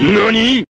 何？